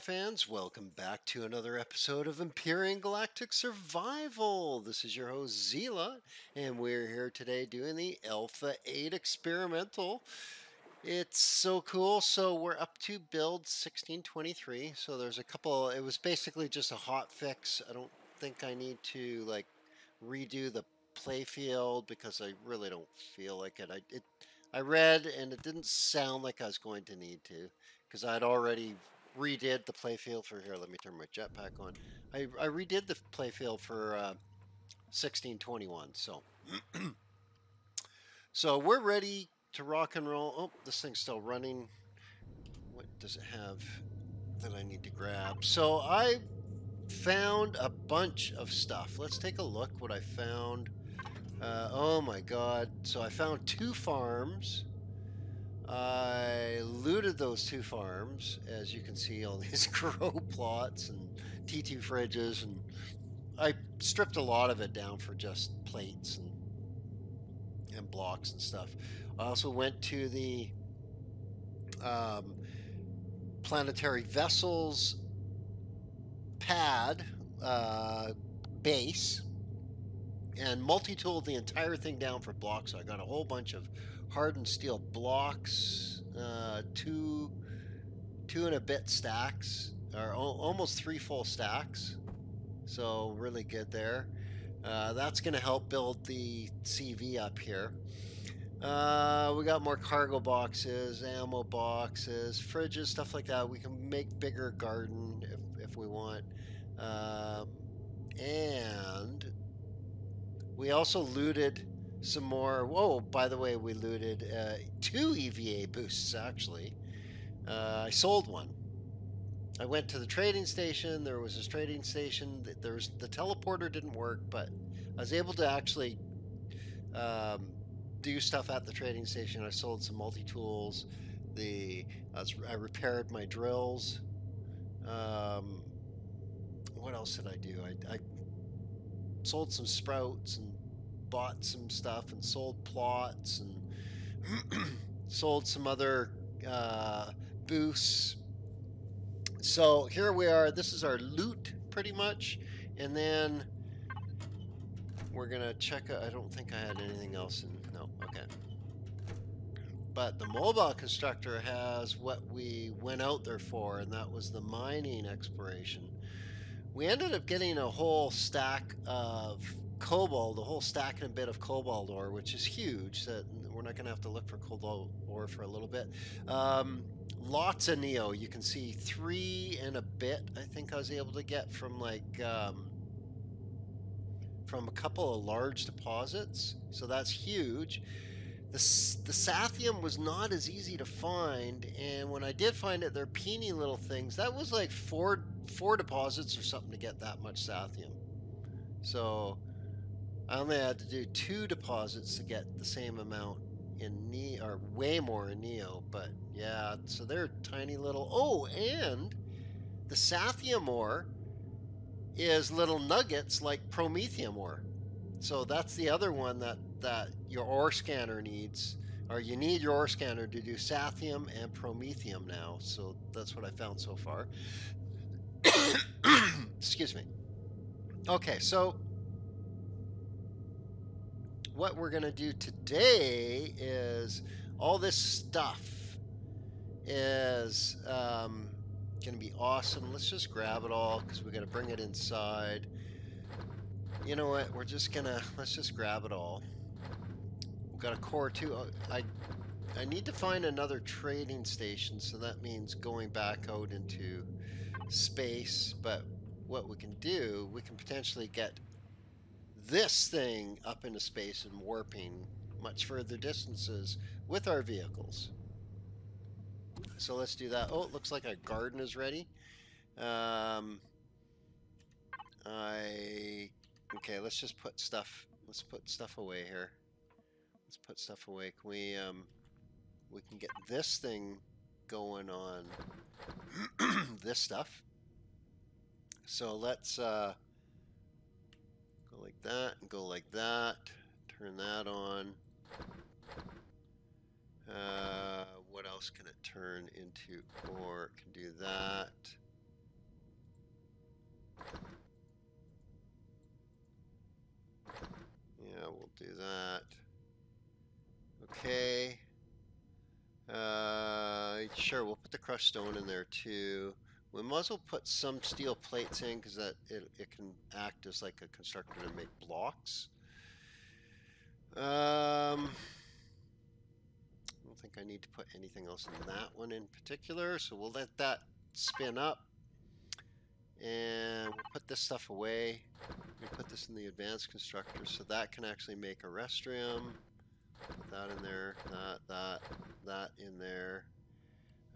fans. Welcome back to another episode of Empyrion Galactic Survival. This is your host, Zila, and we're here today doing the Alpha 8 experimental. It's so cool. So we're up to build 1623. So there's a couple, it was basically just a hot fix. I don't think I need to like redo the playfield because I really don't feel like it. I, it, I read and it didn't sound like I was going to need to because I'd already redid the playfield for here. Let me turn my jetpack on. I, I redid the playfield for uh, 1621. So, so we're ready to rock and roll. Oh, this thing's still running. What does it have that I need to grab? So I found a bunch of stuff. Let's take a look what I found. Uh, oh my god. So I found two farms. I looted those two farms. As you can see, all these grow plots and T2 fridges. And I stripped a lot of it down for just plates and, and blocks and stuff. I also went to the um, planetary vessels pad uh, base and multi-tooled the entire thing down for blocks. So I got a whole bunch of hardened steel blocks, uh, two, two and a bit stacks, or almost three full stacks. So really good there. Uh, that's going to help build the CV up here. Uh, we got more cargo boxes, ammo boxes, fridges, stuff like that. We can make bigger garden if, if we want. Um, and we also looted some more. Whoa, by the way, we looted uh, two EVA boosts actually. Uh, I sold one. I went to the trading station. There was a trading station. There was the teleporter didn't work, but I was able to actually um, do stuff at the trading station. I sold some multi tools. The I, was, I, repaired my drills. Um, what else did I do? I, I sold some sprouts and bought some stuff and sold plots and sold some other uh, boosts. So here we are. This is our loot pretty much. And then we're going to check. I don't think I had anything else in. No, okay. But the mobile constructor has what we went out there for, and that was the mining exploration. We ended up getting a whole stack of cobalt, the whole stack and a bit of cobalt ore, which is huge. That we're not going to have to look for cobalt ore for a little bit. Um, lots of neo. You can see three and a bit. I think I was able to get from like um, from a couple of large deposits. So that's huge. The, the Sathium was not as easy to find, and when I did find it, they're peeny little things. That was like four four deposits or something to get that much Sathium. So I only had to do two deposits to get the same amount in Neo, or way more in Neo. But yeah, so they're tiny little. Oh, and the Sathium ore is little nuggets like Promethium ore. So that's the other one that that your ore scanner needs, or you need your ore scanner to do Sathium and Promethium now. So that's what I found so far. Excuse me. Okay, so what we're going to do today is all this stuff is um, going to be awesome. Let's just grab it all because we got to bring it inside. You know what? We're just going to, let's just grab it all. We've got a core too. Oh, I, I need to find another trading station, so that means going back out into space. But what we can do, we can potentially get this thing up into space and warping much further distances with our vehicles. So let's do that. Oh, it looks like our garden is ready. Um, I okay. Let's just put stuff. Let's put stuff away here. Let's put stuff away. Can we um, we can get this thing going on this stuff. So let's uh, like that, and go like that. Turn that on. Uh, what else can it turn into? Or it can do that. Yeah, we'll do that. Okay. Uh, sure, we'll put the crushed stone in there too. We might as well put some steel plates in because that it, it can act as like a constructor to make blocks. Um, I don't think I need to put anything else in that one in particular, so we'll let that spin up. And we'll put this stuff away. We put this in the advanced constructor so that can actually make a restroom. Put that in there, that, that, that in there.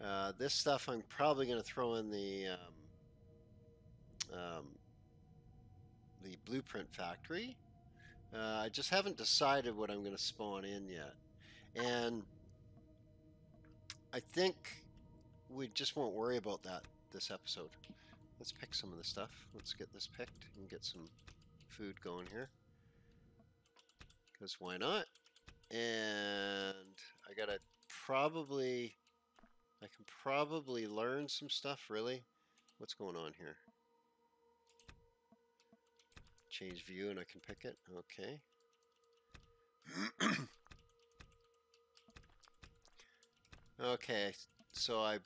Uh, this stuff I'm probably going to throw in the um, um, the blueprint factory. Uh, I just haven't decided what I'm going to spawn in yet, and I think we just won't worry about that this episode. Let's pick some of the stuff. Let's get this picked and get some food going here. Because why not? And I gotta probably I can probably learn some stuff, really. What's going on here? Change view and I can pick it. Okay. okay, so I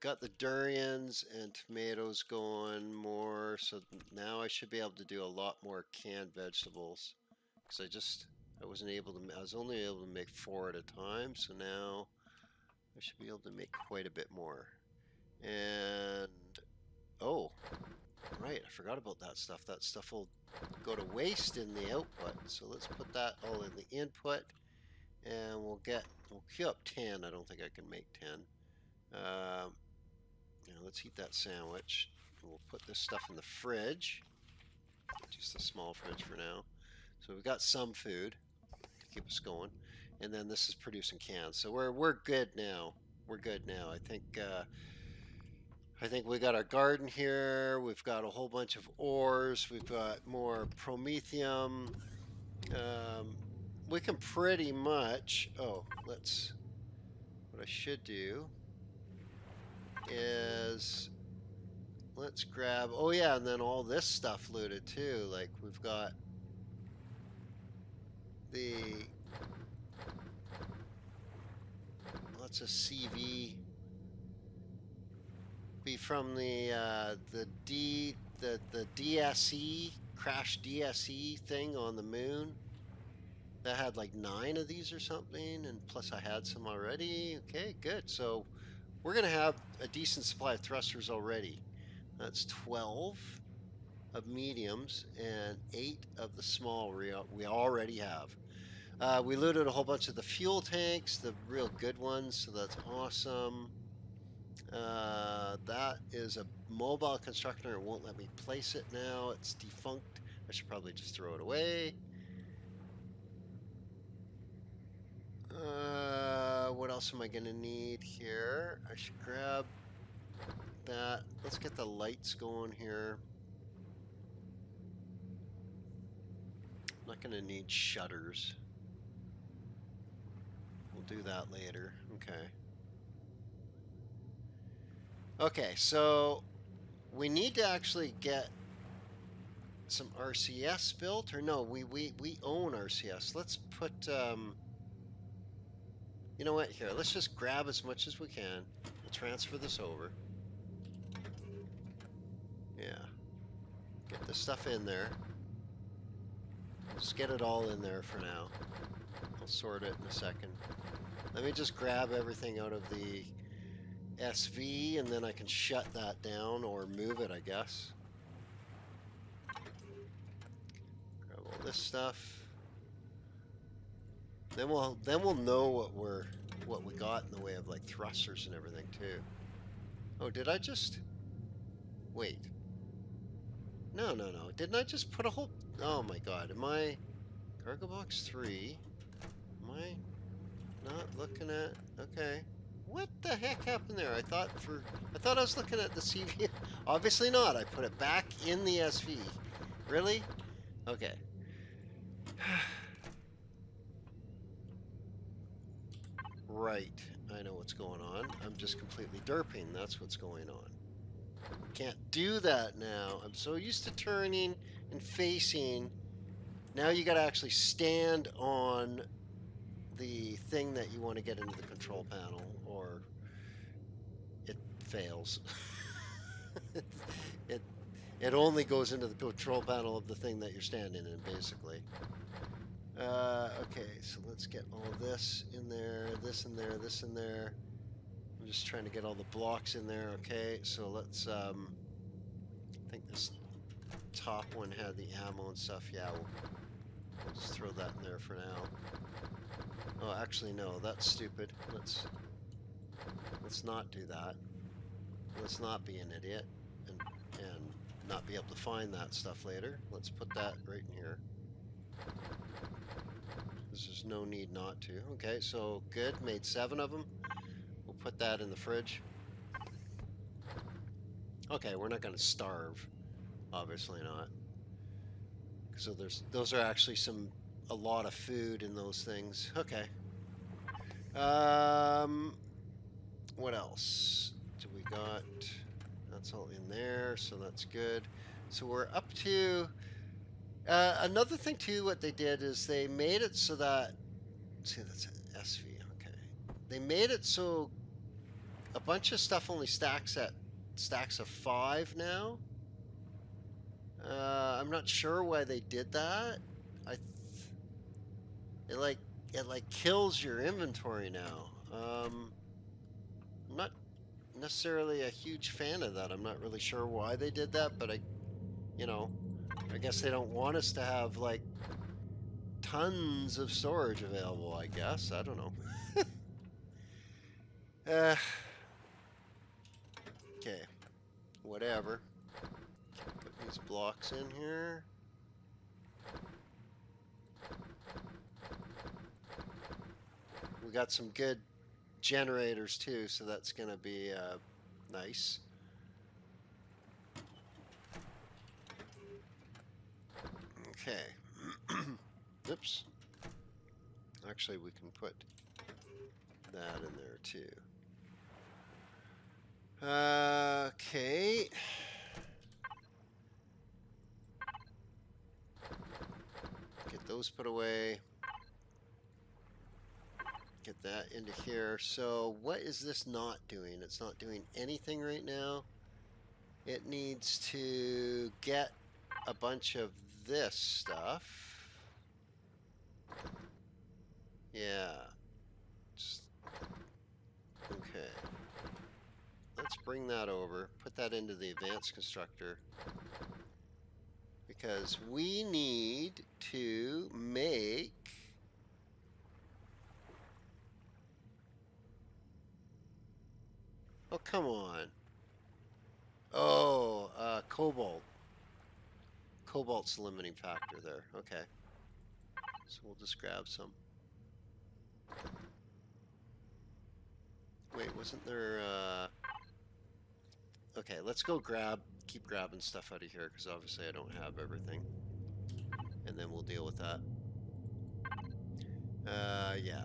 got the durians and tomatoes going more, so now I should be able to do a lot more canned vegetables. Because I just, I wasn't able to, I was only able to make four at a time, so now I should be able to make quite a bit more. And, oh, right, I forgot about that stuff. That stuff will go to waste in the output. So let's put that all in the input. And we'll get, we'll queue up 10. I don't think I can make 10. Um, let's heat that sandwich. We'll put this stuff in the fridge. Just a small fridge for now. So we've got some food to keep us going and then this is producing cans. So we're we're good now. We're good now. I think uh, I think we got our garden here. We've got a whole bunch of ores. We've got more promethium. Um, we can pretty much. Oh, let's. What I should do is let's grab. Oh yeah, and then all this stuff looted too. Like we've got the what's a CV? Be from the uh, the D the the DSE crash DSE thing on the moon. That had like nine of these or something, and plus I had some already. Okay, good. So we're gonna have a decent supply of thrusters already. That's 12 of mediums and eight of the small we already have. Uh, we looted a whole bunch of the fuel tanks, the real good ones, so that's awesome. Uh, that is a mobile constructor. It won't let me place it now. It's defunct. I should probably just throw it away. Uh, what else am I going to need here? I should grab that. Let's get the lights going here. I'm not going to need shutters. We'll do that later. Okay. Okay, so we need to actually get some RCS built, or no, we, we, we own RCS. Let's put, um, you know what, here, let's just grab as much as we can. We'll transfer this over. Yeah. Get the stuff in there. Just get it all in there for now. I'll sort it in a second. Let me just grab everything out of the SV and then I can shut that down or move it, I guess. Grab all this stuff. Then we'll then we'll know what we're what we got in the way of like thrusters and everything too. Oh, did I just wait? No, no, no. Didn't I just put a whole Oh my god. Am I cargo box 3? Am I not looking at... Okay. What the heck happened there? I thought for... I thought I was looking at the CV. Obviously not. I put it back in the SV. Really? Okay. right. I know what's going on. I'm just completely derping. That's what's going on. Can't do that now. I'm so used to turning and facing. Now you got to actually stand on the thing that you want to get into the control panel, or it fails. it it only goes into the control panel of the thing that you're standing in, basically. Uh, okay, so let's get all this in there, this in there, this in there. I'm just trying to get all the blocks in there. Okay, so let's. Um, I think this top one had the ammo and stuff. Yeah, we'll, we'll just throw that in there for now. Oh, actually, no, that's stupid. Let's let's not do that. Let's not be an idiot and and not be able to find that stuff later. Let's put that right in here. There's no need not to. Okay, so good. Made seven of them. We'll put that in the fridge. Okay, we're not going to starve. Obviously not. So there's those are actually some a lot of food in those things. Okay. Um, what else do we got? That's all in there, so that's good. So we're up to uh, another thing too. What they did is they made it so that see that's SV. Okay, they made it so a bunch of stuff only stacks at stacks of five now. Uh, I'm not sure why they did that. I it like it like kills your inventory now. Um, I'm not necessarily a huge fan of that. I'm not really sure why they did that, but I, you know, I guess they don't want us to have like tons of storage available. I guess I don't know. uh, okay, whatever. Put these blocks in here. We got some good generators too, so that's going to be uh, nice. Okay. Oops. Actually, we can put that in there too. Okay. Get those put away get that into here. So what is this not doing? It's not doing anything right now. It needs to get a bunch of this stuff. Yeah. Just, okay. Let's bring that over. Put that into the advanced constructor. Because we need to make Oh, come on. Oh, uh, cobalt. Cobalt's the limiting factor there. Okay. So we'll just grab some. Wait, wasn't there, uh... Okay, let's go grab, keep grabbing stuff out of here, because obviously I don't have everything. And then we'll deal with that. Uh, yeah.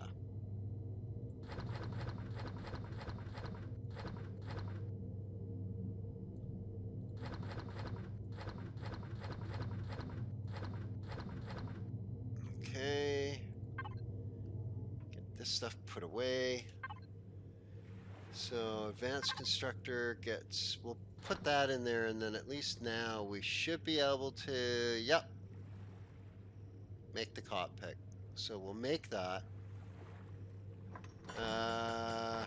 stuff put away. So advanced constructor gets, we'll put that in there and then at least now we should be able to, yep, make the cockpit. So we'll make that. Uh,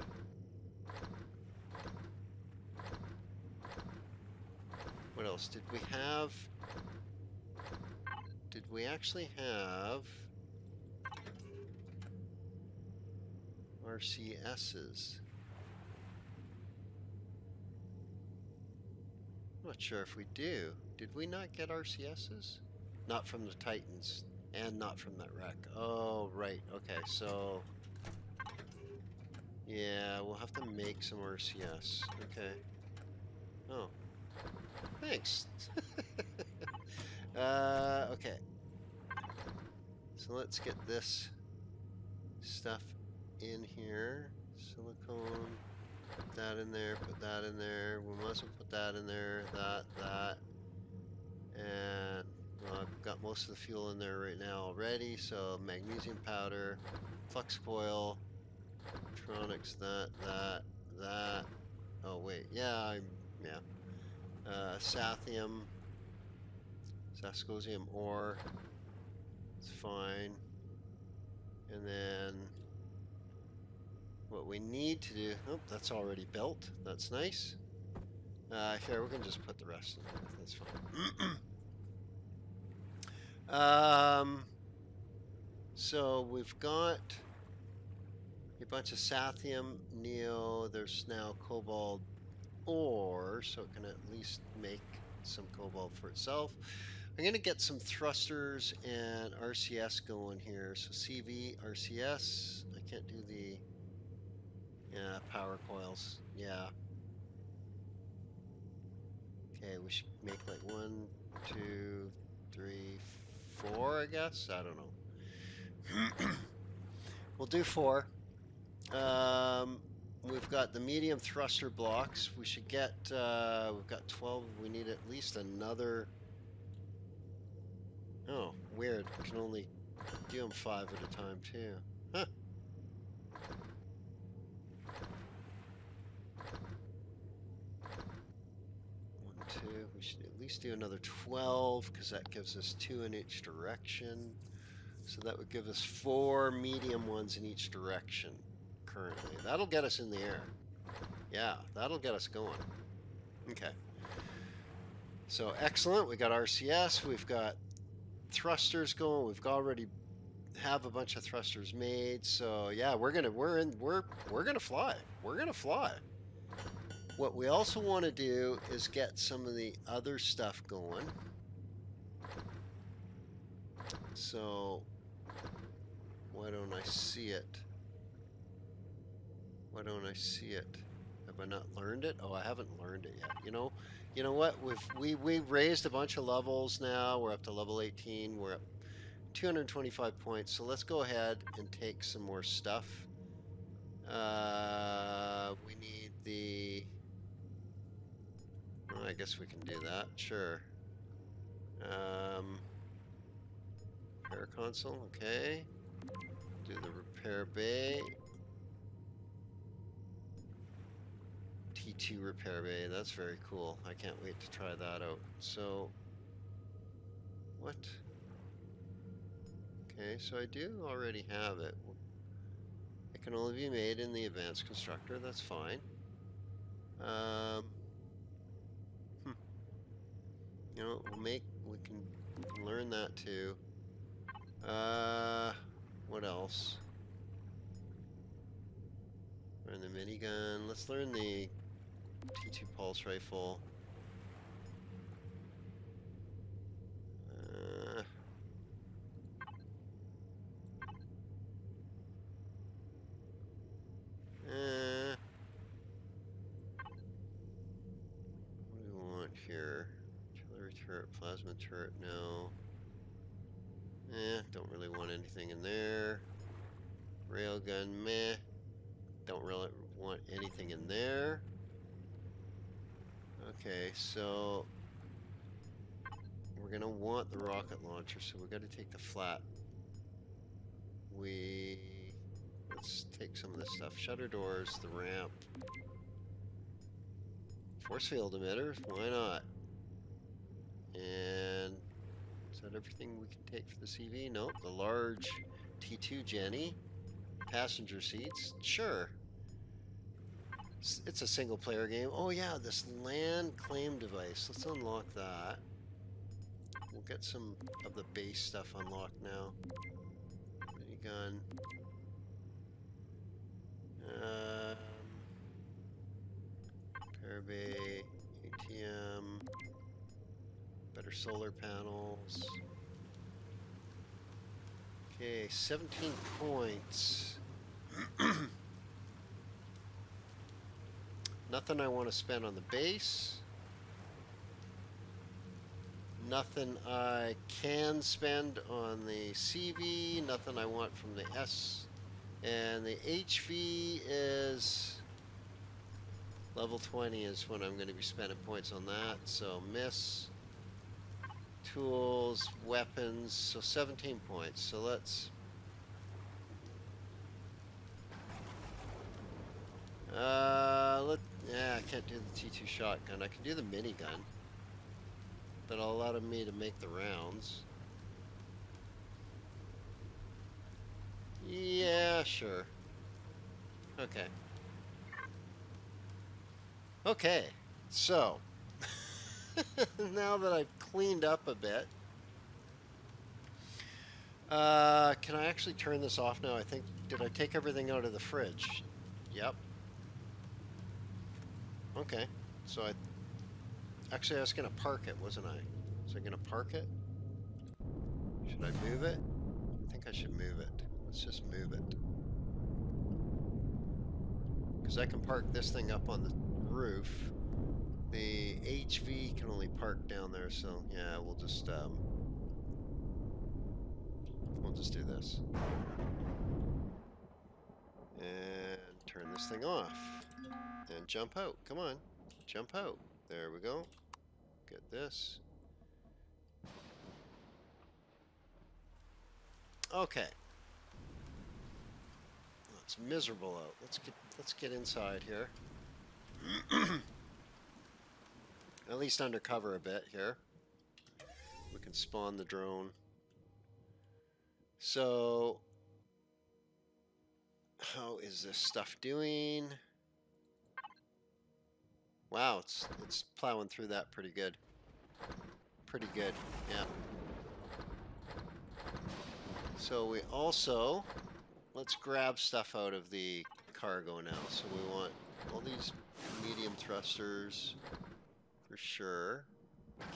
what else did we have? Did we actually have RCSs. Not sure if we do. Did we not get RCSs? Not from the Titans, and not from that wreck. Oh, right. Okay, so... Yeah, we'll have to make some RCS. Okay. Oh. Thanks. uh, okay. So let's get this stuff in here. Silicone. Put that in there, put that in there. We mustn't put that in there, that, that. And well, I've got most of the fuel in there right now already, so magnesium powder, flux coil, electronics, that, that, that. Oh wait, yeah, I'm, yeah. Uh, sathium, Zascosium ore, it's fine. And then what we need to do, oh, that's already built. That's nice. Uh, here, we can just put the rest in there. That's fine. um, so we've got a bunch of Sathium, Neo. There's now Cobalt ore, so it can at least make some Cobalt for itself. I'm going to get some thrusters and RCS going here. So CV, RCS. I can't do the yeah, power coils. Yeah. Okay, we should make like one, two, three, four, I guess? I don't know. we'll do four. Um, we've got the medium thruster blocks. We should get, uh, we've got 12. We need at least another Oh, weird. We can only do them five at a time, too. Huh. One, two. We should at least do another 12, because that gives us two in each direction. So that would give us four medium ones in each direction, currently. That'll get us in the air. Yeah, that'll get us going. Okay. So excellent. We got RCS. We've got thrusters going. We've already have a bunch of thrusters made. So yeah, we're gonna we're in we're we're gonna fly. We're gonna fly. What we also want to do is get some of the other stuff going. So why don't I see it? Why don't I see it? Have I not learned it? Oh, I haven't learned it yet. You know, you know what? We've we we raised a bunch of levels now. We're up to level 18. We're up 225 points. So let's go ahead and take some more stuff. Uh, we need the. I guess we can do that. Sure. Um, repair console. Okay. Do the repair bay. T2 repair bay. That's very cool. I can't wait to try that out. So, what? Okay, so I do already have it. It can only be made in the advanced constructor. That's fine. Um, hmm. You know, make. We can, we can learn that too. Uh, what else? Learn the minigun. Let's learn the T2 pulse rifle. Uh, uh, what do we want here? Artillery turret, plasma turret, no. Eh, don't really want anything in there. Railgun, meh. Don't really want anything in there. Okay, so we're gonna want the rocket launcher, so we got to take the flat. We let's take some of this stuff. Shutter doors, the ramp, force field emitter. Why not? And is that everything we can take for the CV? Nope. The large T2 Jenny, passenger seats. Sure. It's a single player game. Oh yeah, this land claim device. Let's unlock that. We'll get some of the base stuff unlocked now. Minigun. Um, repair bay, ATM, better solar panels. Okay, 17 points. Nothing I want to spend on the base. Nothing I can spend on the CV. Nothing I want from the S. And the HV is Level 20 is when I'm going to be spending points on that. So miss, tools, weapons, so 17 points. So let's... Uh, let, yeah, I can't do the T2 shotgun. I can do the minigun. That'll allow me to make the rounds. Yeah, sure. Okay. Okay, so now that I've cleaned up a bit, uh, can I actually turn this off now? I think, did I take everything out of the fridge? Yep. Okay, so I, actually I was going to park it, wasn't I? Was I going to park it? Should I move it? I think I should move it. Let's just move it. Because I can park this thing up on the roof. The HV can only park down there, so yeah, we'll just um, we'll just do this and turn this thing off and jump out. Come on, jump out. There we go. Get this. Okay. It's miserable out. Let's get let's get inside here. At least undercover a bit here. We can spawn the drone. So, how is this stuff doing? Wow, it's it's plowing through that pretty good. Pretty good, yeah. So we also let's grab stuff out of the cargo now. So we want all these medium thrusters for sure.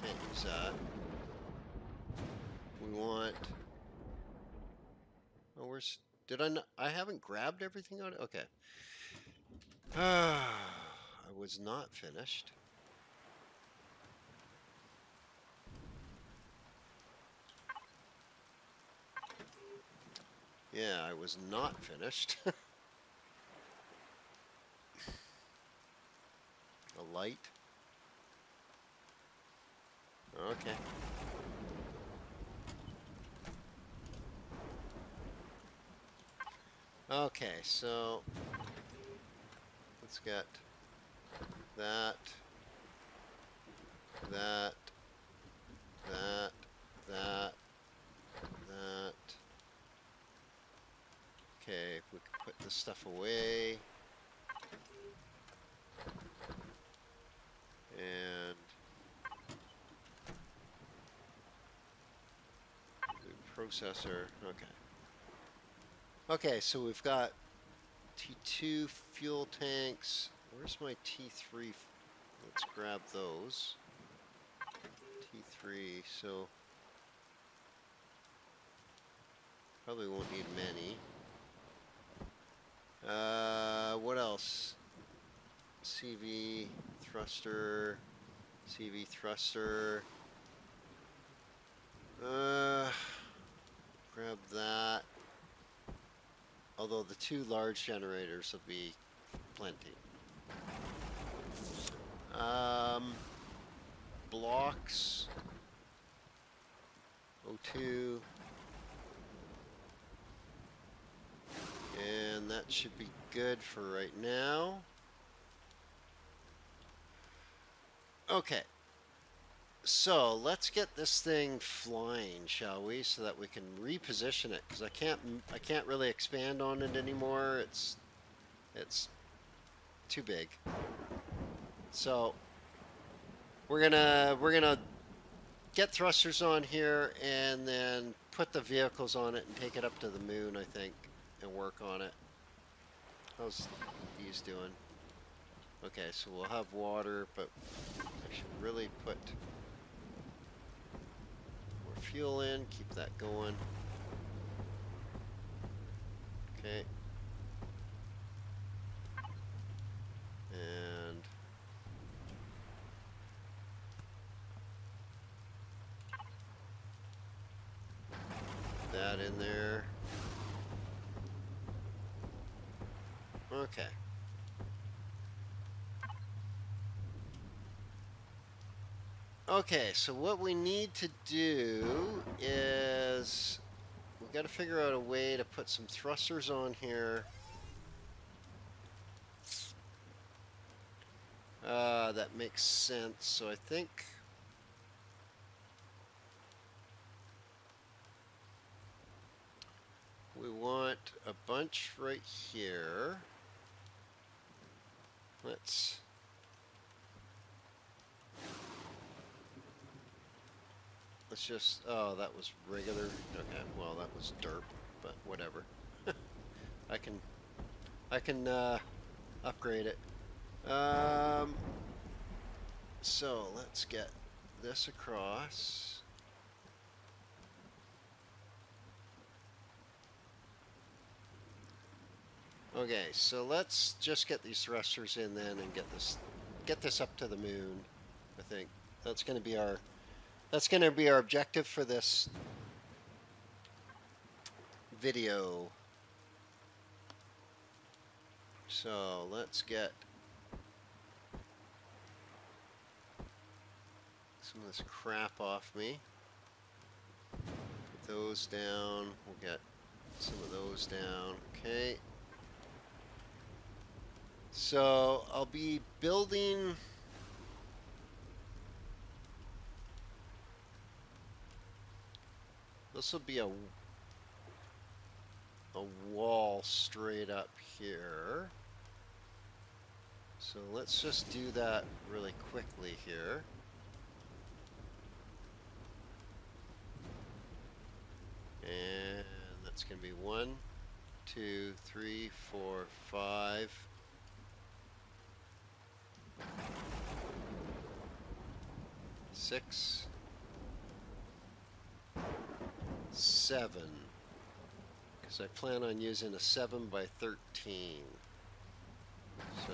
Can't use that. We want. Oh, where's? Did I? Not, I haven't grabbed everything on it? Okay. Ah, I was not finished. Yeah, I was not finished. A light. Okay. Okay, so let's get that, that, that, that, that. Okay, if we can put this stuff away. And processor, okay. Okay, so we've got T2 fuel tanks. Where's my T3? Let's grab those. T3, so probably won't need many. Uh, what else? CV thruster, CV thruster. Uh, grab that. Although the two large generators will be plenty. Um, blocks. O2. And that should be good for right now. Okay. So let's get this thing flying, shall we? So that we can reposition it, because I can't, I can't really expand on it anymore. It's, it's too big. So we're gonna, we're gonna get thrusters on here, and then put the vehicles on it and take it up to the moon, I think, and work on it. How's these doing? Okay, so we'll have water, but I should really put fuel in, keep that going. Okay. And that in there. Okay. Okay, so what we need to do is we've got to figure out a way to put some thrusters on here. Uh, that makes sense. So I think we want a bunch right here. Let's let's just oh that was regular. Okay well that was derp but whatever. I can I can uh, upgrade it. Um, so let's get this across. Okay, so let's just get these thrusters in then and get this get this up to the moon. I think. That's going to be our that's going to be our objective for this video. So let's get some of this crap off me. Put those down. We'll get some of those down. Okay. So I'll be building this will be a a wall straight up here. So let's just do that really quickly here. And that's going to be one, two, three, four, five. Six. Seven. Because I plan on using a 7 by 13. So,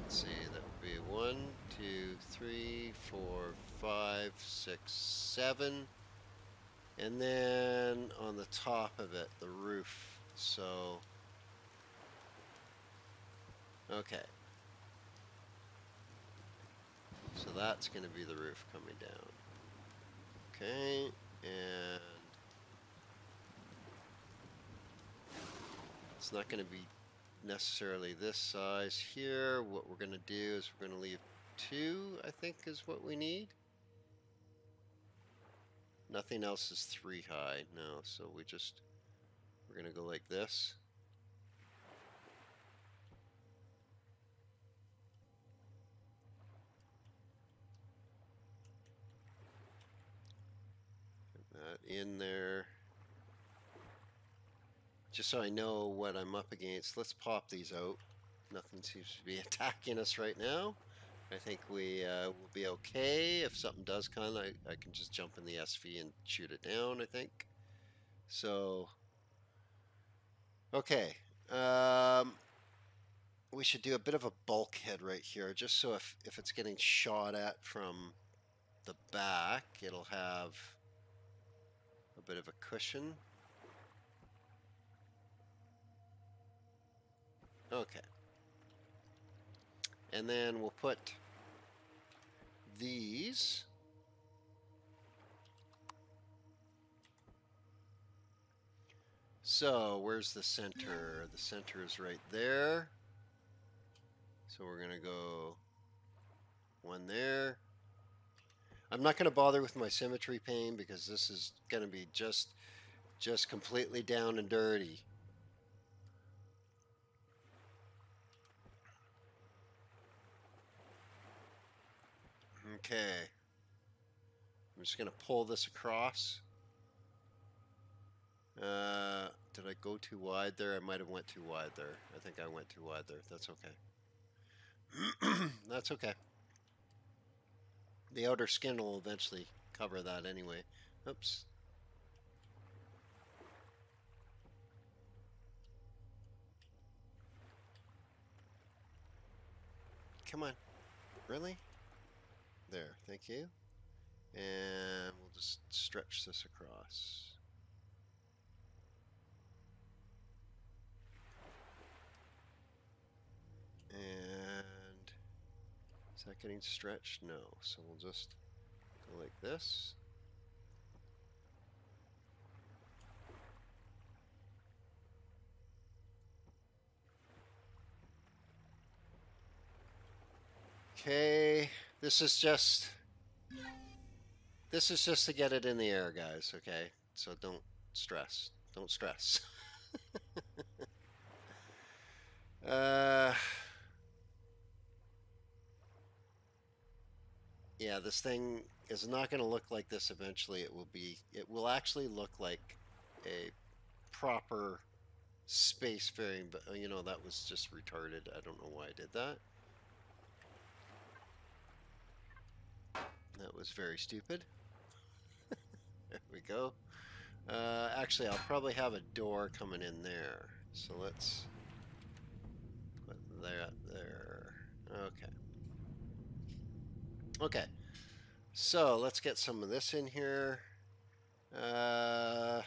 let's see, that would be one, two, three, four, five, six, seven, And then on the top of it, the roof. So, okay. So that's going to be the roof coming down. Okay, and it's not going to be necessarily this size here. What we're going to do is we're going to leave two, I think is what we need. Nothing else is three high, no, so we just, we're going to go like this. that in there. Just so I know what I'm up against, let's pop these out. Nothing seems to be attacking us right now. I think we uh, will be okay. If something does come, I, I can just jump in the SV and shoot it down, I think. So, okay. Um, we should do a bit of a bulkhead right here, just so if, if it's getting shot at from the back, it'll have a bit of a cushion. Okay. And then we'll put these So where's the center? The center is right there. So we're going to go one there, I'm not going to bother with my symmetry pane because this is going to be just just completely down and dirty. Okay. I'm just going to pull this across. Uh, did I go too wide there? I might have went too wide there. I think I went too wide there. That's okay. That's okay. The outer skin will eventually cover that anyway. Oops. Come on. Really? There, thank you. And we'll just stretch this across. And is that getting stretched? No. So we'll just go like this. Okay, this is just this is just to get it in the air, guys, okay? So don't stress. Don't stress. uh Yeah, this thing is not going to look like this eventually. It will be it will actually look like a proper space spacefaring, but you know that was just retarded. I don't know why I did that. That was very stupid. there we go. Uh, actually, I'll probably have a door coming in there. So let's put that there. Okay. Okay. So let's get some of this in here. Uh,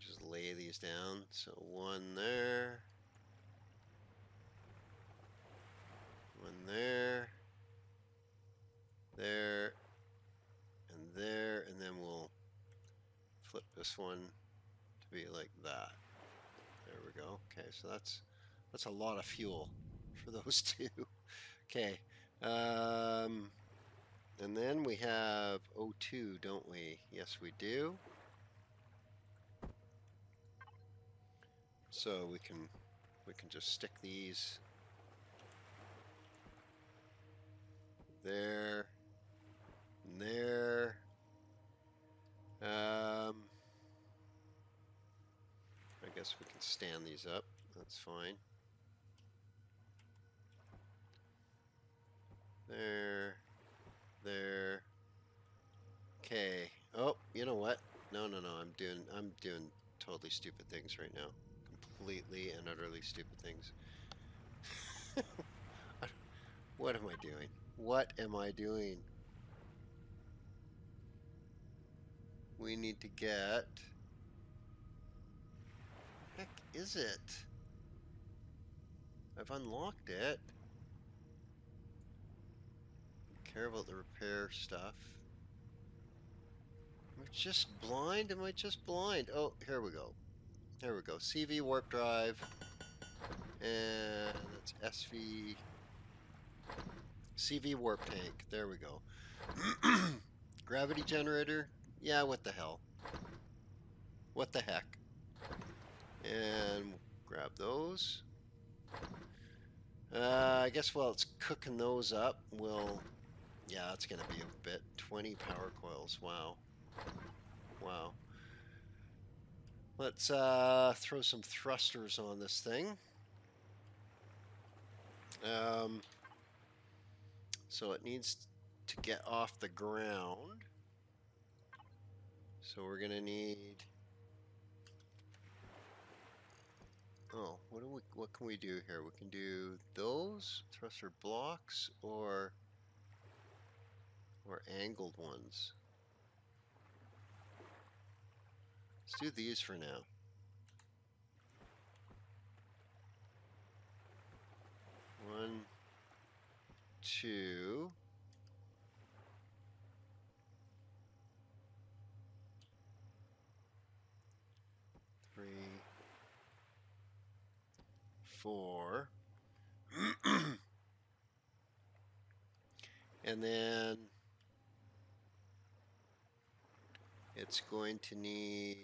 just lay these down. So one there. One there there, and there, and then we'll flip this one to be like that. There we go. Okay, so that's that's a lot of fuel for those two. okay, um, and then we have O2, don't we? Yes, we do. So we can we can just stick these there there. Um, I guess we can stand these up. That's fine. There. There. Okay. Oh, you know what? No, no, no. I'm doing I'm doing totally stupid things right now. Completely and utterly stupid things. what am I doing? What am I doing? we need to get... Is it? I've unlocked it. Care about the repair stuff. Am I just blind? Am I just blind? Oh, here we go. There we go. CV warp drive. And that's SV. CV warp tank. There we go. Gravity generator. Yeah, what the hell. What the heck. And grab those. Uh, I guess while it's cooking those up, we'll... Yeah, it's going to be a bit. 20 power coils. Wow. Wow. Let's uh, throw some thrusters on this thing. Um, so it needs to get off the ground. So we're gonna need. Oh, what do we? What can we do here? We can do those thruster blocks or or angled ones. Let's do these for now. One, two. three, four. and then it's going to need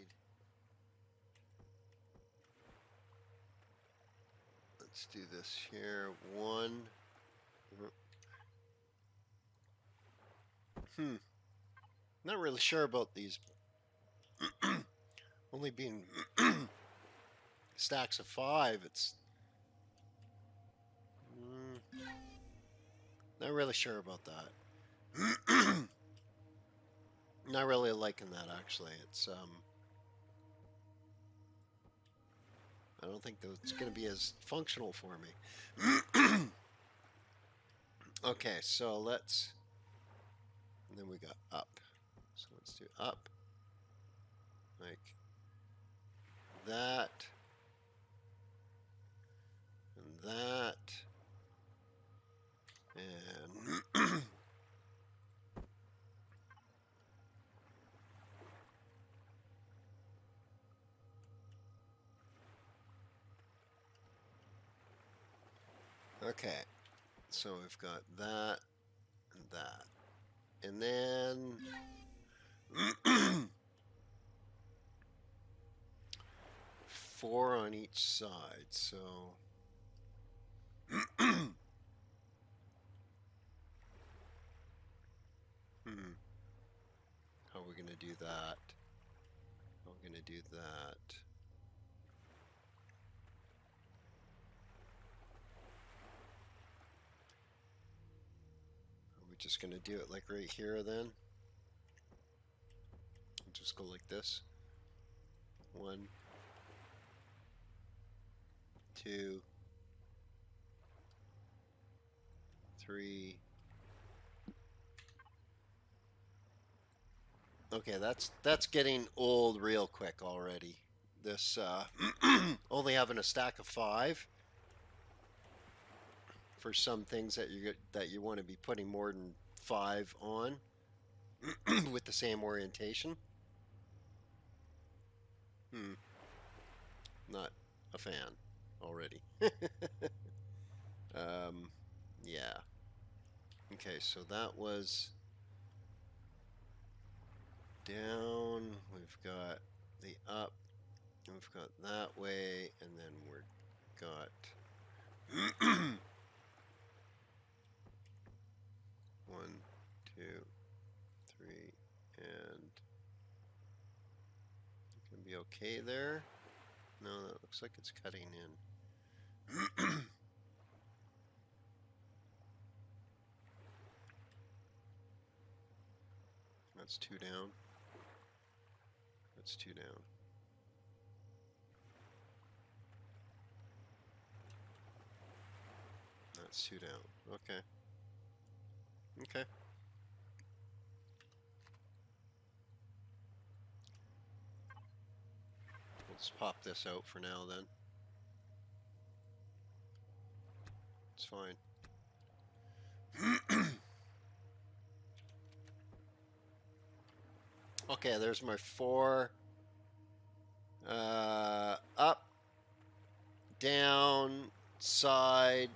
let's do this here. One. Hmm. Not really sure about these. Only being stacks of five, it's not really sure about that. not really liking that actually. It's um, I don't think it's going to be as functional for me. okay, so let's. And then we got up. So let's do up. Like that, and that, and okay, so we've got that and that. And then four on each side, so do that? We gonna do that? Are we just gonna do it like right here then? Just go like this. One, two, three. Okay, that's that's getting old real quick already. This uh, only having a stack of five for some things that you that you want to be putting more than five on with the same orientation. Hmm. Not a fan already. um, yeah. Okay, so that was down. We've got the up. We've got that way, and then we're got one, two, three, and it can be okay there. No, that looks like it's cutting in. That's two down. That's two down. That's two down. Okay. Okay. Let's pop this out for now then. It's fine. okay, there's my four. Uh, up, down, side,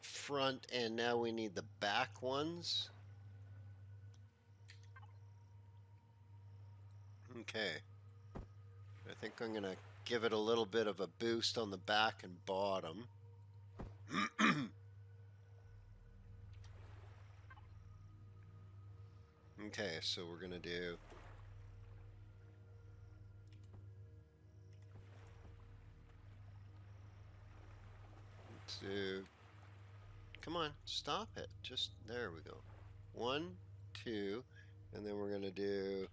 front, and now we need the back ones. Okay. I think I'm going to give it a little bit of a boost on the back and bottom. okay, so we're going to do... Two. Come on, stop it. Just, there we go. One, two, and then we're going to do...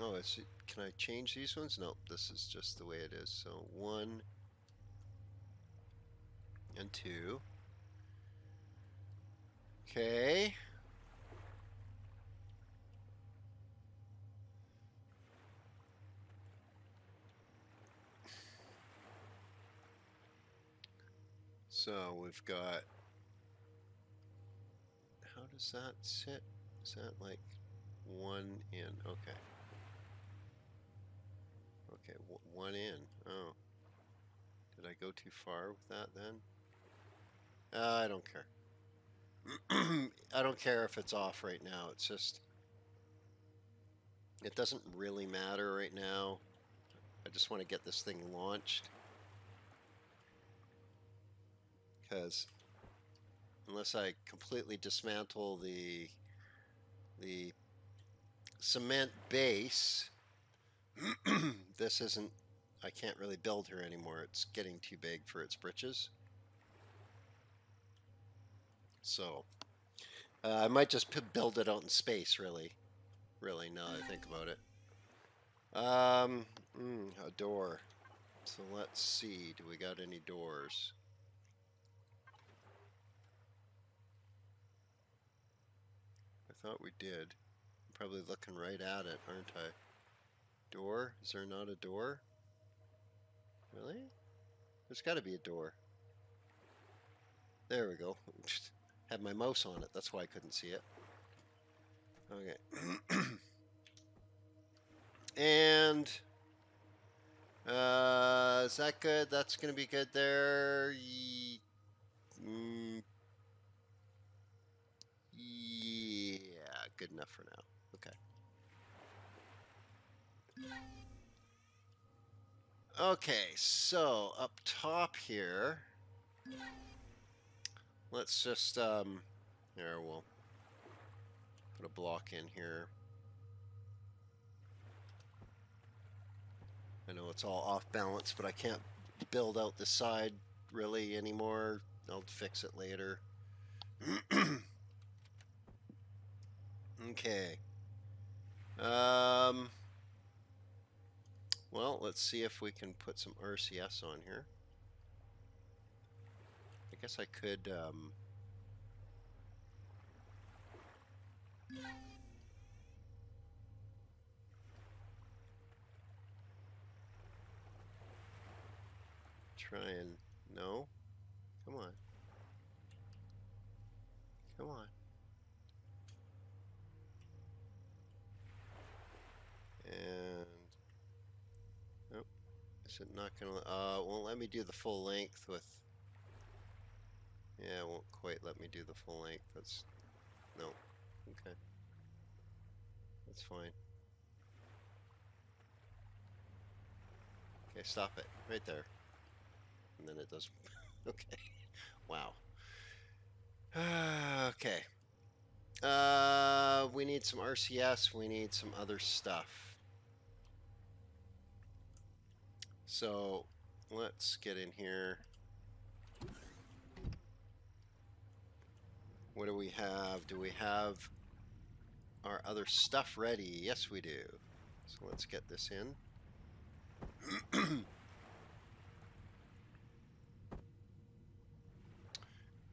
Oh, it's, can I change these ones? Nope, this is just the way it is. So one and two. Okay. So we've got, how does that sit? Is that like one in? Okay. Okay, one in. Oh. Did I go too far with that then? Uh, I don't care. I don't care if it's off right now. It's just... It doesn't really matter right now. I just want to get this thing launched. Because unless I completely dismantle the the cement base this isn't, I can't really build her anymore. It's getting too big for its britches. So, uh, I might just build it out in space, really. Really, now I think about it. Um, mm, a door. So let's see, do we got any doors? Thought we did. I'm probably looking right at it, aren't I? Door? Is there not a door? Really? There's got to be a door. There we go. Just Had my mouse on it. That's why I couldn't see it. Okay. and Uh, is that good? That's gonna be good there. Ye- mm, yeah, good enough for now. Okay. Okay, so up top here, let's just um, there we'll put a block in here. I know it's all off balance, but I can't build out the side really anymore. I'll fix it later. okay. Um, well, let's see if we can put some RCS on here. I guess I could, um, try and no come on come on and nope it not gonna uh won't let me do the full length with yeah it won't quite let me do the full length that's no okay that's fine okay stop it right there and then it does. okay. Wow. okay. Uh, we need some RCS. We need some other stuff. So let's get in here. What do we have? Do we have our other stuff ready? Yes, we do. So let's get this in.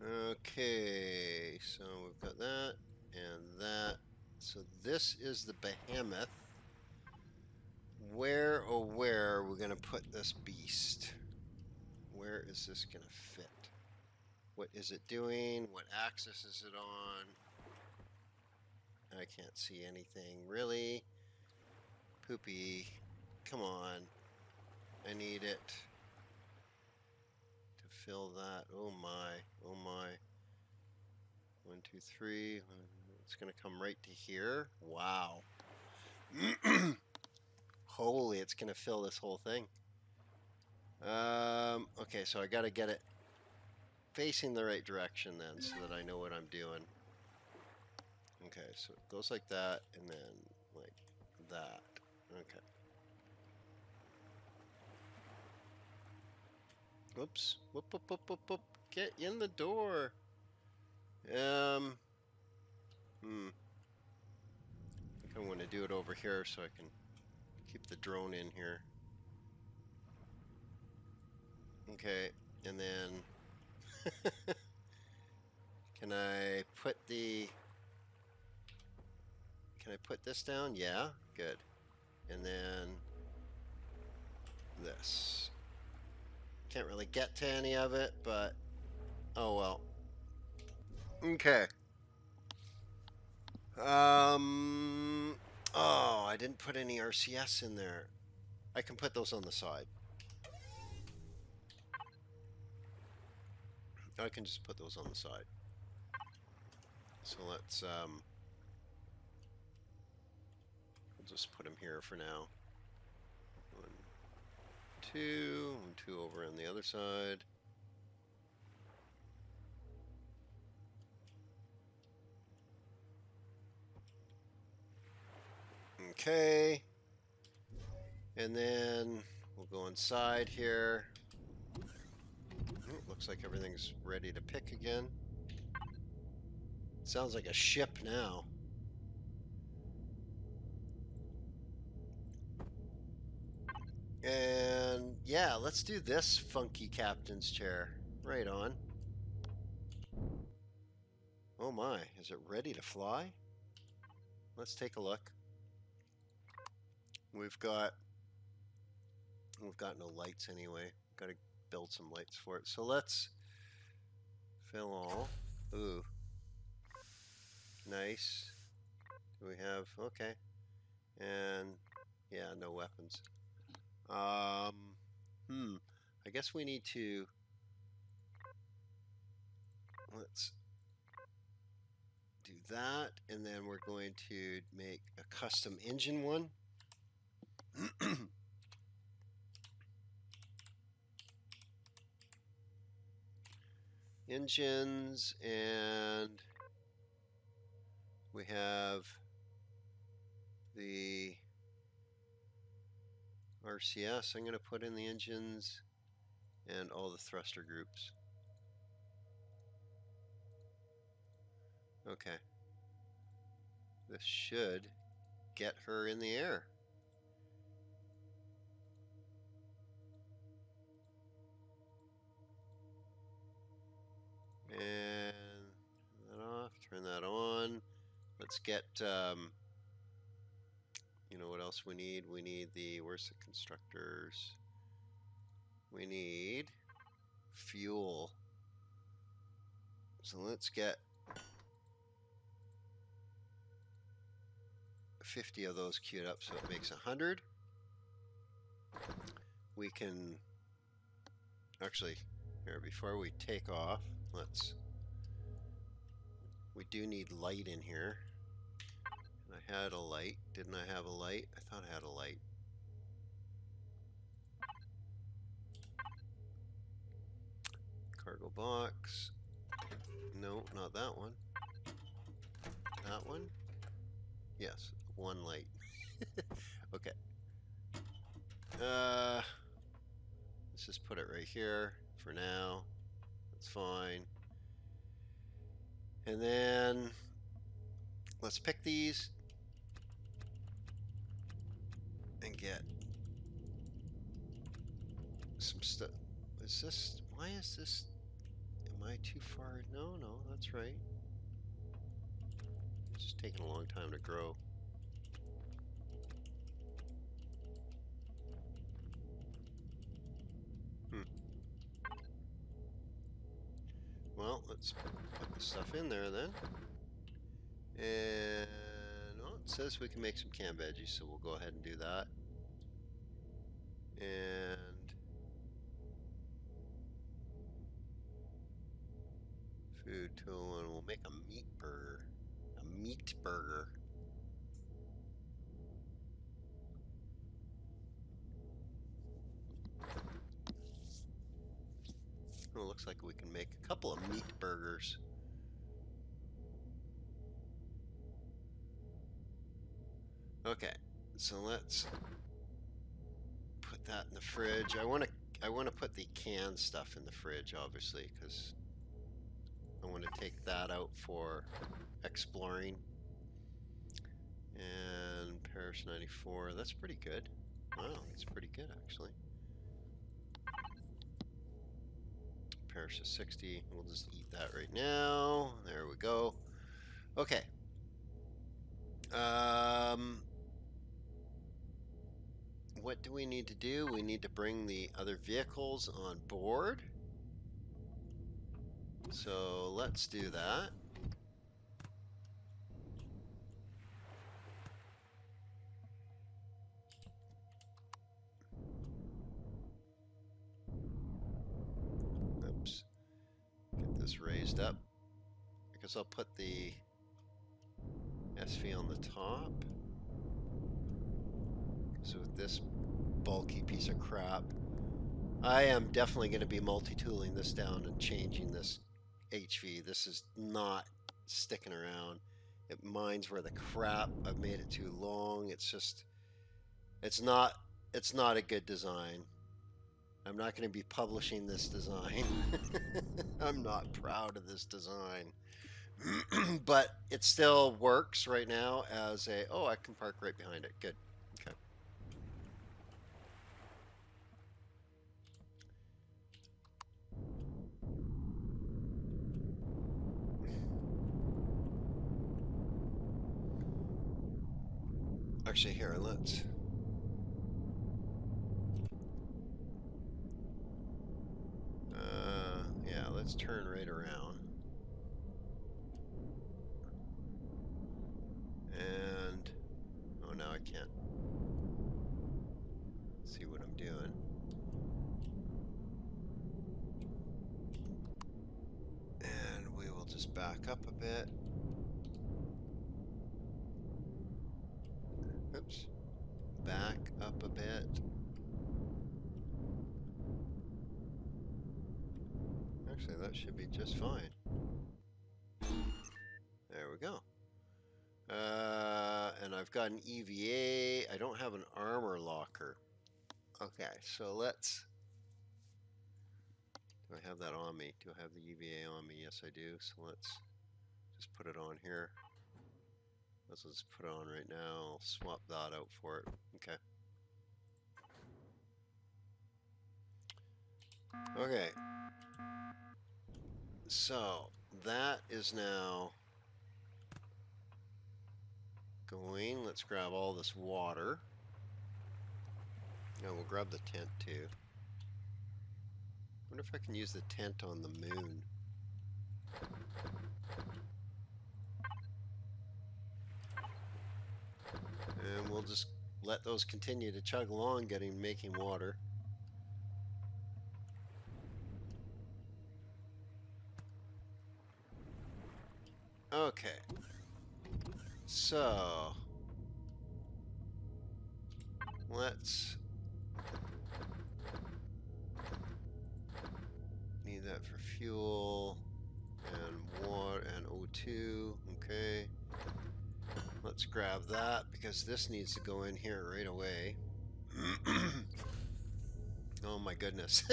Okay, so we've got that and that. So this is the behemoth. Where, oh where, are going to put this beast? Where is this going to fit? What is it doing? What axis is it on? I can't see anything. Really? Poopy. Come on. I need it to fill that. Oh my, oh my. One, two, three. It's going to come right to here. Wow. Holy, it's going to fill this whole thing. Um, okay, so I got to get it facing the right direction then so that I know what I'm doing. Okay, so it goes like that and then like that. Okay. Whoops. Whoop, whoop, whoop, whoop, whoop. Get in the door. Um. Hmm. I think I'm going to do it over here so I can keep the drone in here. Okay, and then can I put the can I put this down? Yeah, good. And then this. Can't really get to any of it, but oh well. Okay. Um. Oh, I didn't put any RCS in there. I can put those on the side. I can just put those on the side. So let's um. We'll just put them here for now One, two, and two over on the other side. Okay. And then we'll go inside here. looks like everything's ready to pick again. Sounds like a ship now. And yeah, let's do this funky captain's chair. Right on. Oh my, is it ready to fly? Let's take a look. We've got we've got no lights anyway. Got to build some lights for it. So let's fill all. Ooh. Nice. Do we have okay. And yeah, no weapons. Um, hmm. I guess we need to. Let's do that, and then we're going to make a custom engine one. Engines, and we have the RCS. I'm going to put in the engines and all the thruster groups. Okay. This should get her in the air. And that off, turn that on. Let's get, um, you know what else we need? We need the, where's the constructors? We need fuel. So let's get 50 of those queued up so it makes 100. We can, actually, here, before we take off, let's, we do need light in here. I had a light. Didn't I have a light? I thought I had a light. Cargo box. No, not that one. That one? Yes, one light. okay. Uh, let's just put it right here for now. That's fine. And then let's pick these and get some stuff. Is this, why is this, am I too far? No, no, that's right. It's just taking a long time to grow. Well, let's put the stuff in there then. And well, it says we can make some canned veggies, so we'll go ahead and do that. And food tool, and we'll make a meat burger. A meat burger. It looks like we can make a couple of meat burgers. Okay, so let's put that in the fridge. I want to I want to put the canned stuff in the fridge, obviously, because I want to take that out for exploring. And Paris 94, that's pretty good. Wow, that's pretty good, actually. Paris is 60, we'll just eat that right now. There we go. Okay. Um, what do we need to do? We need to bring the other vehicles on board. So let's do that. Oops. Get this raised up. Because I'll put the SV on the top. So with this bulky piece of crap, I am definitely going to be multi-tooling this down and changing this HV. This is not sticking around. It mines where the crap. I've made it too long. It's just, it's not, it's not a good design. I'm not going to be publishing this design. I'm not proud of this design. but it still works right now as a, oh, I can park right behind it. Good. Okay. Actually, here, let's... Uh, let's turn right around. And... Oh, now I can't see what I'm doing. just fine. There we go. Uh, and I've got an EVA. I don't have an armor locker. Okay, so let's... Do I have that on me? Do I have the EVA on me? Yes, I do. So let's just put it on here. Let's just put it on right now. I'll swap that out for it. Okay. Okay. So, that is now going. Let's grab all this water. Now we'll grab the tent too. wonder if I can use the tent on the moon. And we'll just let those continue to chug along, getting making water. Okay. So let's need that for fuel and water and O2. Okay. Let's grab that because this needs to go in here right away. oh my goodness.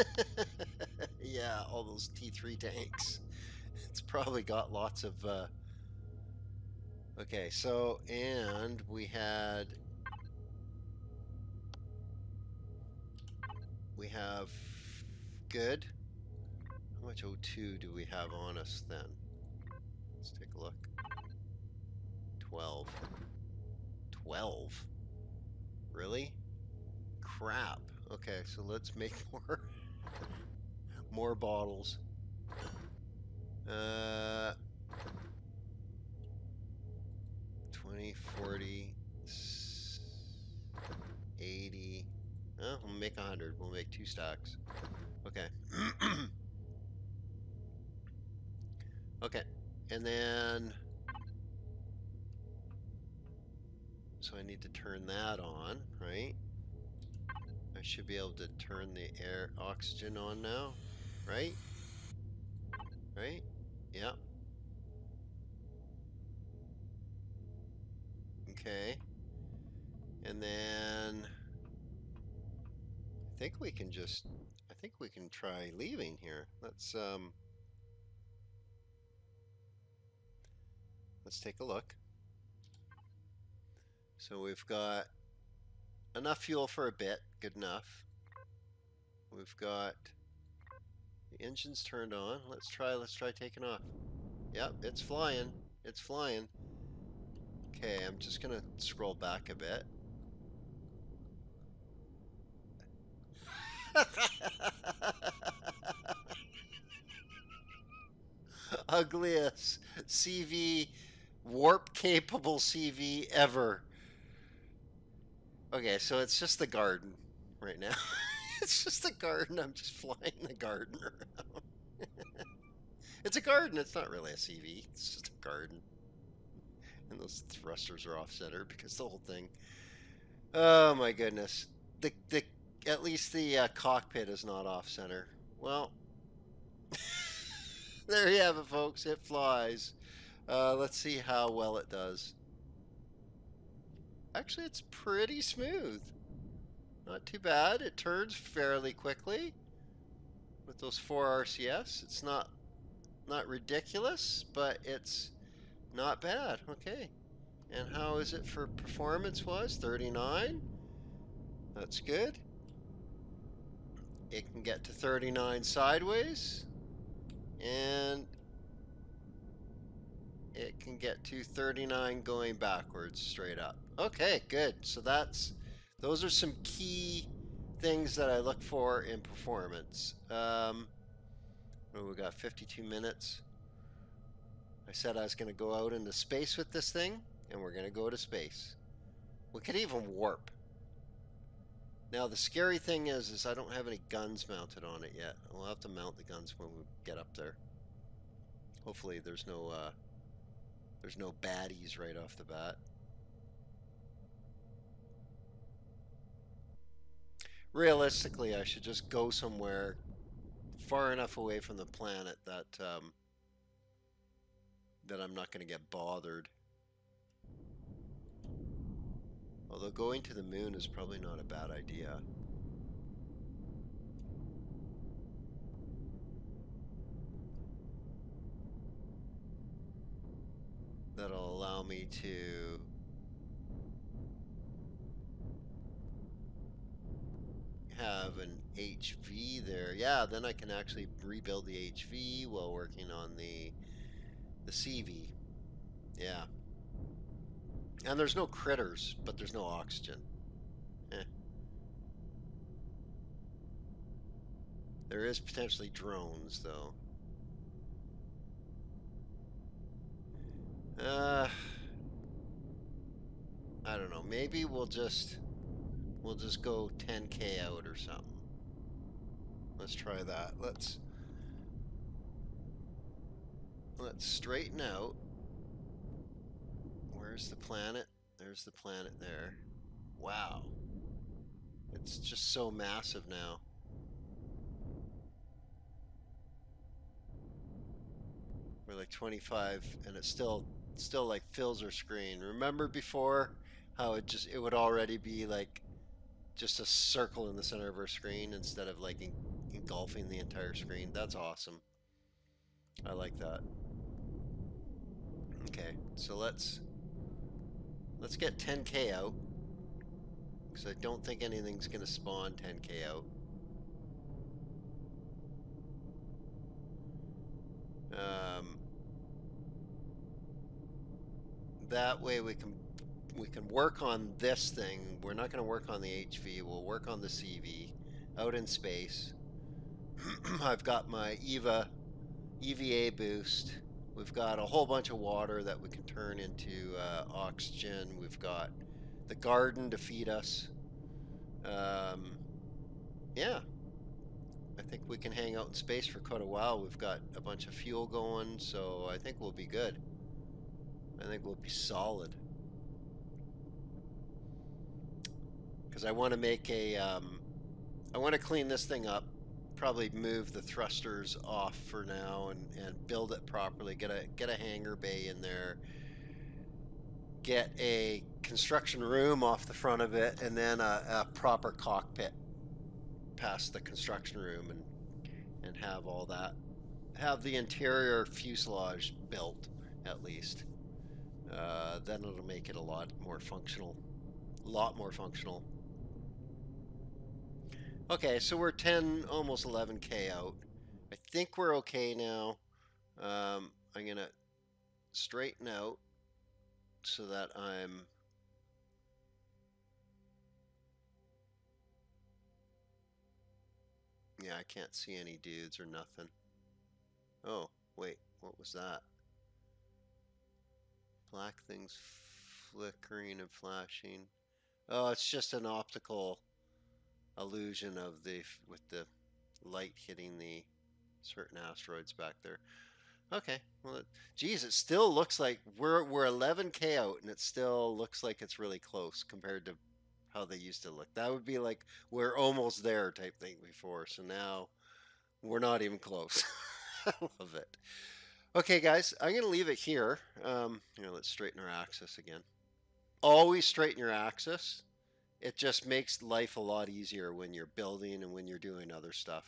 yeah, all those T3 tanks. It's probably got lots of uh, Okay, so, and we had... We have... Good. How much O2 do we have on us then? Let's take a look. 12. 12? Really? Crap. Okay, so let's make more... more bottles. Uh... 20, 40, 80. Oh, we'll make 100. We'll make two stocks. Okay. okay. And then... So I need to turn that on, right? I should be able to turn the air oxygen on now, right? Right? Yep. Okay. And then I think we can just I think we can try leaving here. Let's um let's take a look. So we've got enough fuel for a bit, good enough. We've got the engine's turned on. Let's try let's try taking off. Yep, it's flying. It's flying. Okay, I'm just gonna scroll back a bit. Ugliest CV, warp capable CV ever. Okay, so it's just the garden right now. it's just the garden. I'm just flying the garden around. it's a garden. It's not really a CV. It's just a garden and those thrusters are off center because the whole thing. Oh my goodness, the the at least the uh, cockpit is not off center. Well, there you have it, folks. It flies. Uh, let's see how well it does. Actually, it's pretty smooth. Not too bad. It turns fairly quickly with those four RCS. It's not not ridiculous, but it's not bad. Okay. And how is it for performance was 39? That's good. It can get to 39 sideways. And it can get to 39 going backwards straight up. Okay, good. So that's those are some key things that I look for in performance. Um, we got 52 minutes. I said I was going to go out into space with this thing, and we're going to go to space. We could even warp. Now the scary thing is, is I don't have any guns mounted on it yet. We'll have to mount the guns when we get up there. Hopefully there's no uh, there's no baddies right off the bat. Realistically, I should just go somewhere, far enough away from the planet that um, that I'm not going to get bothered. Although going to the moon is probably not a bad idea. That'll allow me to have an HV there. Yeah, then I can actually rebuild the HV while working on the the CV. Yeah. And there's no critters, but there's no oxygen. Eh. There is potentially drones, though. Uh, I don't know. Maybe we'll just we'll just go 10k out or something. Let's try that. Let's let's straighten out. Where's the planet? There's the planet there. Wow. It's just so massive now. We're like 25 and it still still like fills our screen. Remember before how it just it would already be like just a circle in the center of our screen instead of like engulfing the entire screen. That's awesome. I like that. Okay, so let's let's get 10k out because I don't think anything's gonna spawn 10k out. Um, that way we can we can work on this thing. We're not going to work on the HV. We'll work on the CV out in space. I've got my EVA EVA boost. We've got a whole bunch of water that we can turn into uh, oxygen. We've got the garden to feed us. Um, yeah, I think we can hang out in space for quite a while. We've got a bunch of fuel going, so I think we'll be good. I think we'll be solid. Because I want to make a, um, I want to clean this thing up, probably move the thrusters off for now and, and build it properly. Get a get a hangar bay in there. Get a construction room off the front of it, and then a, a proper cockpit past the construction room, and and have all that. Have the interior fuselage built at least. Uh, then it'll make it a lot more functional. A lot more functional. Okay, so we're 10, almost 11k out. I think we're okay now. Um, I'm going to straighten out so that I'm... Yeah, I can't see any dudes or nothing. Oh, wait, what was that? Black things flickering and flashing. Oh, it's just an optical illusion of the with the light hitting the certain asteroids back there. Okay, well, geez, it still looks like we're we're 11k out, and it still looks like it's really close compared to how they used to look. That would be like we're almost there type thing before. So now we're not even close. I love it. Okay, guys, I'm going to leave it here. Um, here, let's straighten our axis again. Always straighten your axis it just makes life a lot easier when you're building and when you're doing other stuff.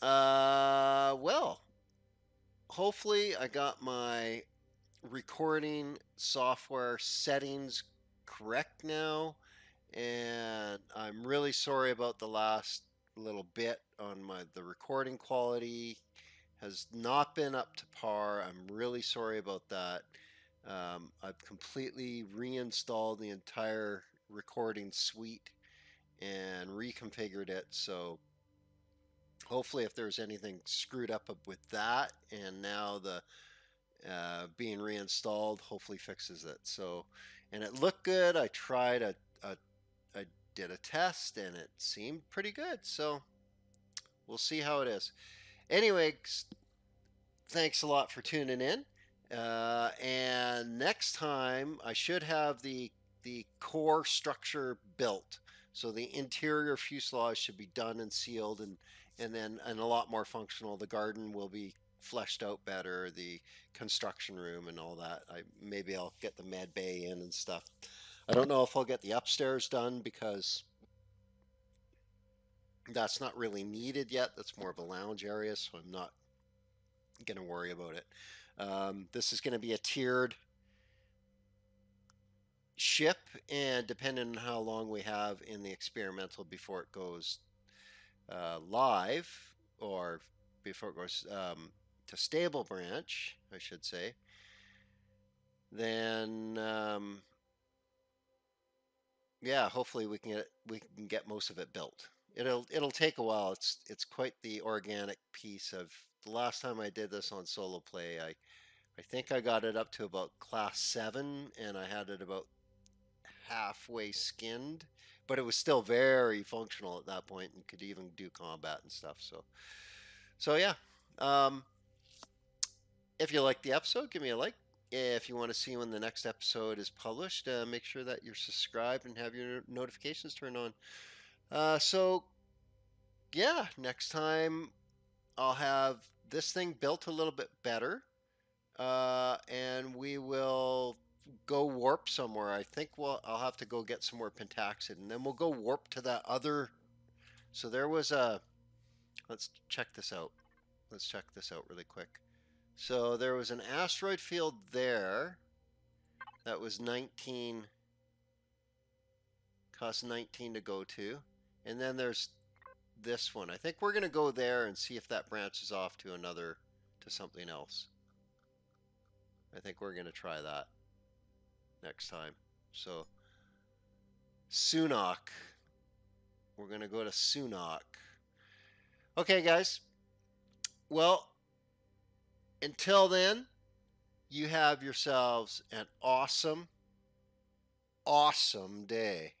Uh, well, hopefully I got my recording software settings correct now. And I'm really sorry about the last little bit on my the recording quality has not been up to par. I'm really sorry about that. Um, I've completely reinstalled the entire recording suite and reconfigured it. So hopefully if there's anything screwed up with that and now the uh, being reinstalled hopefully fixes it. So, and it looked good. I tried a, a, I did a test and it seemed pretty good. So we'll see how it is. Anyway, thanks a lot for tuning in. Uh, and next time I should have the the core structure built. So the interior fuselage should be done and sealed and and then and a lot more functional. The garden will be fleshed out better. The construction room and all that. I maybe I'll get the med bay in and stuff. I don't know if I'll get the upstairs done because that's not really needed yet. That's more of a lounge area, so I'm not going to worry about it. Um, this is going to be a tiered ship, and depending on how long we have in the experimental before it goes uh, live, or before it goes um, to stable branch, I should say, then um, yeah, hopefully we can get we can get most of it built. It'll it'll take a while. It's it's quite the organic piece of the last time I did this on solo play. I I think I got it up to about class seven, and I had it about halfway skinned, but it was still very functional at that point and could even do combat and stuff. So so yeah. Um, if you like the episode, give me a like. If you want to see when the next episode is published, uh, make sure that you're subscribed and have your notifications turned on. Uh, so, yeah, next time I'll have this thing built a little bit better, uh, and we will go warp somewhere. I think we'll I'll have to go get some more pentaxid, and then we'll go warp to that other. So there was a. Let's check this out. Let's check this out really quick. So there was an asteroid field there that was 19, cost 19 to go to. And then there's this one. I think we're going to go there and see if that branches off to another, to something else. I think we're going to try that next time. So, Sunak. We're going to go to Sunak. Okay, guys. Well, until then, you have yourselves an awesome, awesome day.